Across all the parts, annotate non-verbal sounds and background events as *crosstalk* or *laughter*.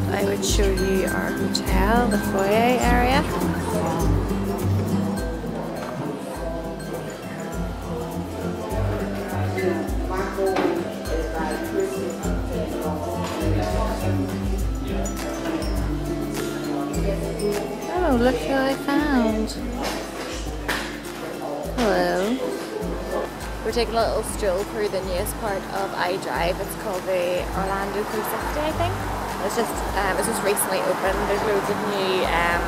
thought I would show you our hotel, the foyer area. Oh, look who I found. Hello. We're taking a little stroll through the newest part of iDrive. It's called the Orlando 360, I think. It's just um, it's just recently opened. There's loads of new um,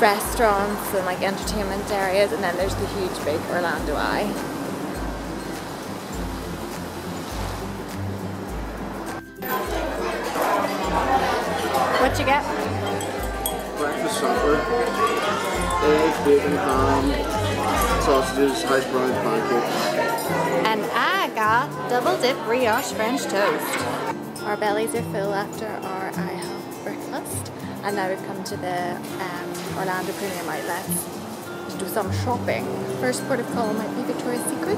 restaurants and like entertainment areas, and then there's the huge big Orlando Eye. What'd you get? breakfast supper, eggs, bacon, ham, sausages, hash browns, pancakes. And I got double dip brioche French toast. Our bellies are full after our IHOP breakfast, and now we've come to the um, Orlando Premium Outlet to do some shopping. First port of call might be Victoria's Secret.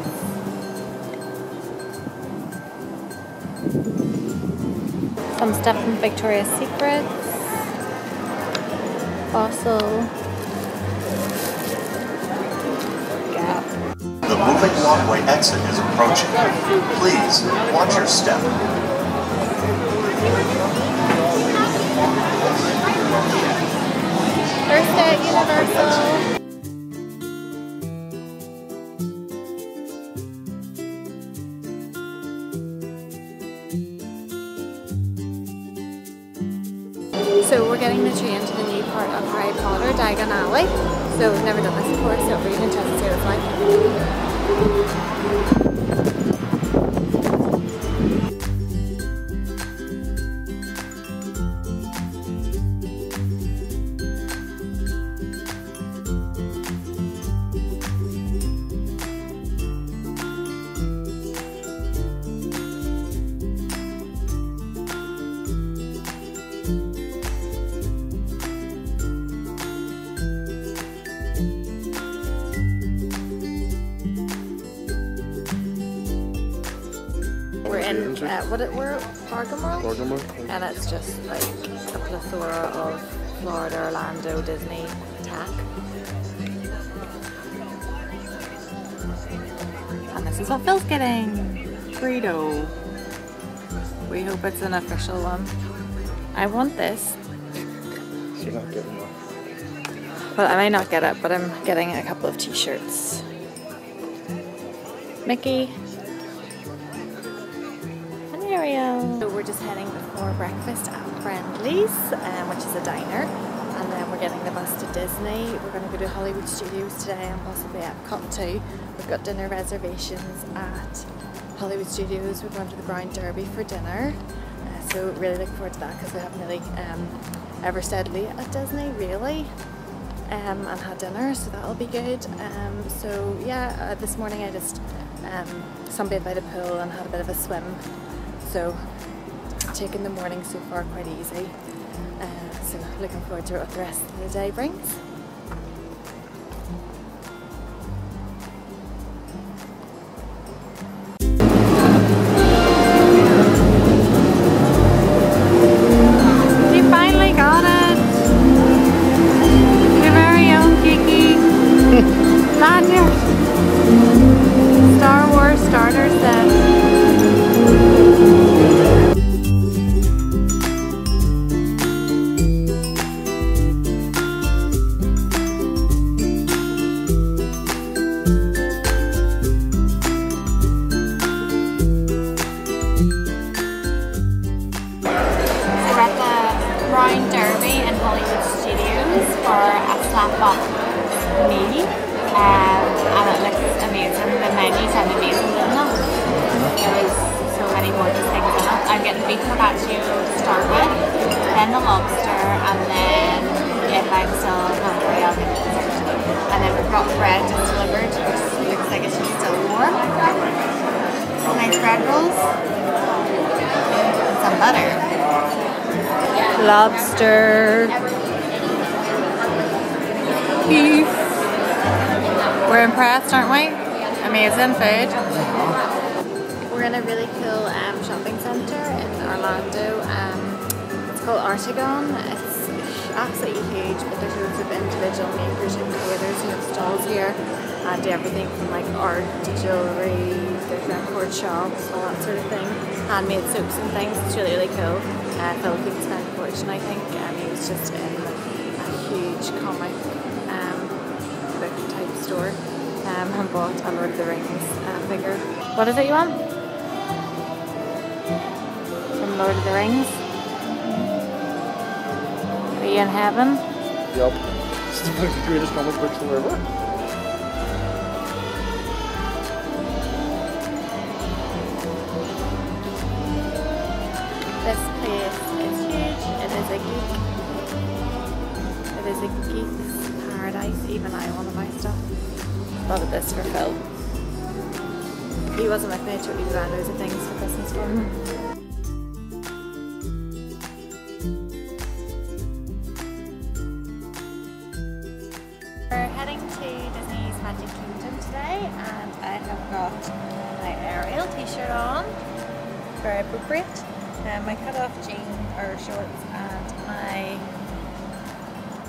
Some stuff from Victoria's Secret. Fossil. Gap. The moving walkway exit is approaching. Please, watch your step. First at Universal. So we're getting the train to the new part of Harry Potter, Diagon Alley. So we've never done this before, so we're interested to see what it's like. Uh, what it were World, Bergamo. and it's just like a plethora of Florida, Orlando, Disney tack. And this is what Phill's getting. Frito. We hope it's an official one. I want this, She's not getting that. but I may not get it. But I'm getting a couple of T-shirts. Mickey. So we're just heading before breakfast at Friendly's, um, which is a diner. And then we're getting the bus to Disney. We're going to go to Hollywood Studios today and possibly Epcot too. We've got dinner reservations at Hollywood Studios. We're going to the Brown Derby for dinner. Uh, so really looking forward to that because we haven't really um, ever stayed late at Disney, really um, and had dinner, so that'll be good. Um, so yeah, uh, this morning I just um, sunbathed by the pool and had a bit of a swim. So taking the morning so far quite easy. Uh, so looking forward to what the rest of the day brings. It. I'm getting the carpaccio to start with, then the lobster, and then if I'm still hungry, I'll get the dessert. And then we've got bread just delivered, which looks like it should still warm. Nice bread rolls. And some butter. Lobster. Beef. We're impressed, aren't we? Amazing food. We're in a really cool um, shopping centre in Orlando. Um, called Artegon. It's absolutely huge, but there's loads of individual makers and creators who have stalls here and everything from like art to jewellery, there's record shops, all that sort of thing. Handmade soaps and things. It's really, really cool. Uh, Philippines spent a fortune, I think. Um, he was just in a huge comic um, book type store um, and bought a Lord of the Rings uh, figure. What is it you want? From Lord of the Rings? Are you in heaven? Yup. It's the greatest comic books ever. This place is huge. It is a geek. It is a geek's paradise. Even I want to buy stuff. Of this for Phill. He wasn't with me. I took around loads of things for Christmas for him. Magic Kingdom today, and I have got my Ariel t-shirt on. Very appropriate. Um, my cut-off jean or shorts and my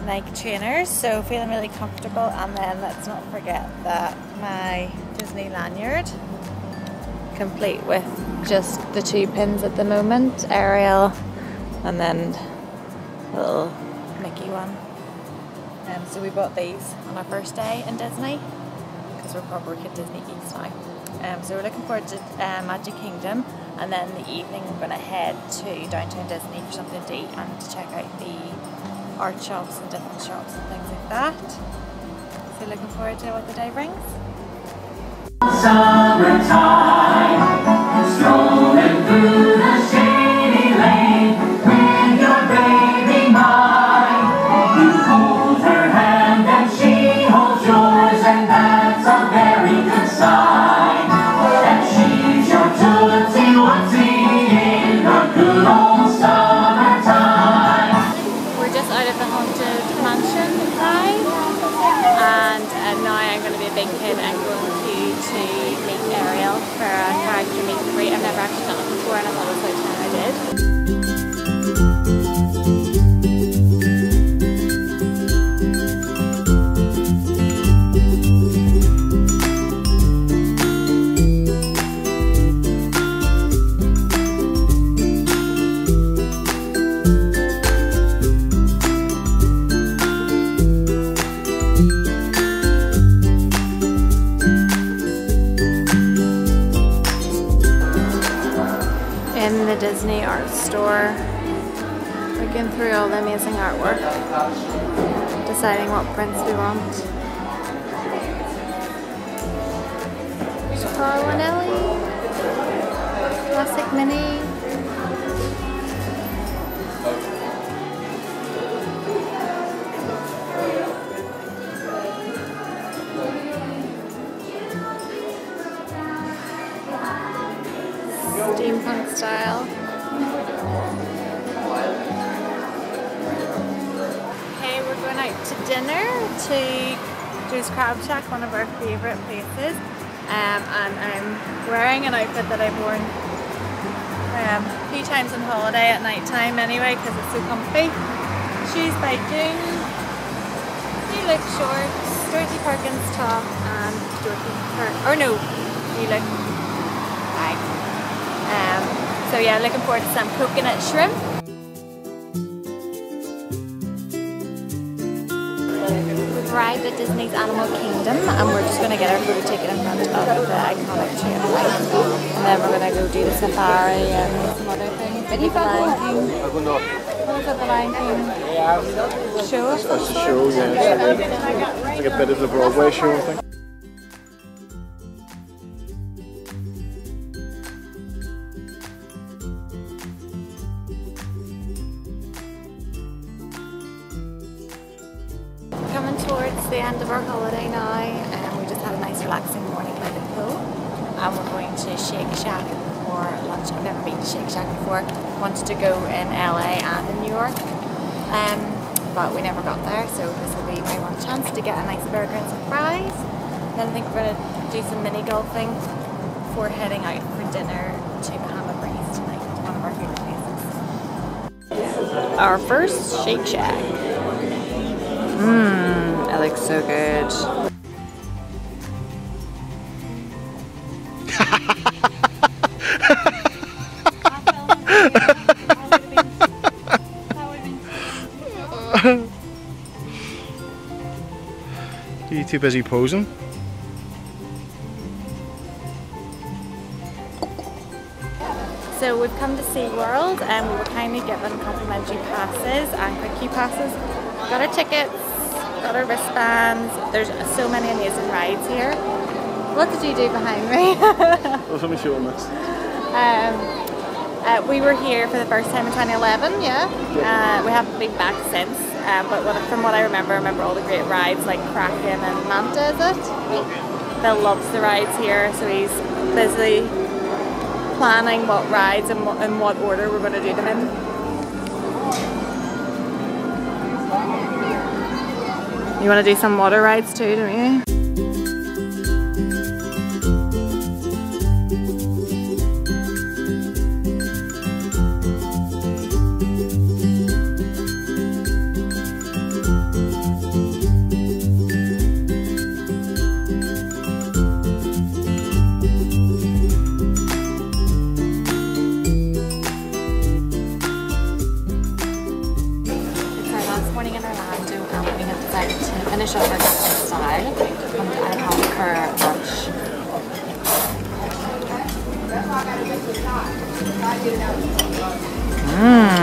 Nike trainers, so feeling really comfortable. And then let's not forget that my Disney lanyard, complete with just the two pins at the moment, Ariel, and then little Mickey one. Um, so we bought these on our first day in Disney proper kid Disney geeks now. Um, so we're looking forward to uh, Magic Kingdom and then in the evening we're going to head to downtown Disney for something to eat and to check out the art shops and different shops and things like that. So looking forward to what the day brings. Summertime, through all the amazing artwork, deciding what prints we want. Carl Classic Mini. Out to dinner to Joe's Crab Shack, one of our favourite places. Um, and I'm wearing an outfit that I've worn um, a few times on holiday at night time anyway because it's so comfy. Shoes by June, new look shorts, Dorothy Perkins top and Dorothy Per- or no, new look bag. Um, so yeah, looking forward to some coconut shrimp. At Disney's Animal Kingdom and we're just going to get our photo taken in front of the iconic train. And then we're going to go do the safari and some other things. Maybe the Lion King. What is it, the Lion King Yeah. show? It's a show, yeah. It's like a, it's like a bit of the Broadway show, I think. To Shake Shack for lunch. I've never been to Shake Shack before. Wanted to go in LA and in New York, um, but we never got there. So this will be my one chance to get a nice burger and some fries. Then I think we're going to do some mini golfing before heading out for dinner to Bahama Breeze tonight, one of our favourite places. our first Shake Shack. Mmm, it looks so good. Too busy posing? So we've come to SeaWorld and we were kindly given complimentary passes and quick queue passes. Got our tickets, got our wristbands. There's so many amazing rides here. What did you do behind me? *laughs* Let me show them this. um, uh, we were here for the first time in 2011, yeah. Uh, we haven't been back since, uh, but what, from what I remember, I remember all the great rides like Kraken and Manta, is it? Bill loves the rides here, so he's busy planning what rides and what, in what order we're going to do them in. You want to do some water rides too, don't you? decided to finish up our outside and I have for lunch. Mmm.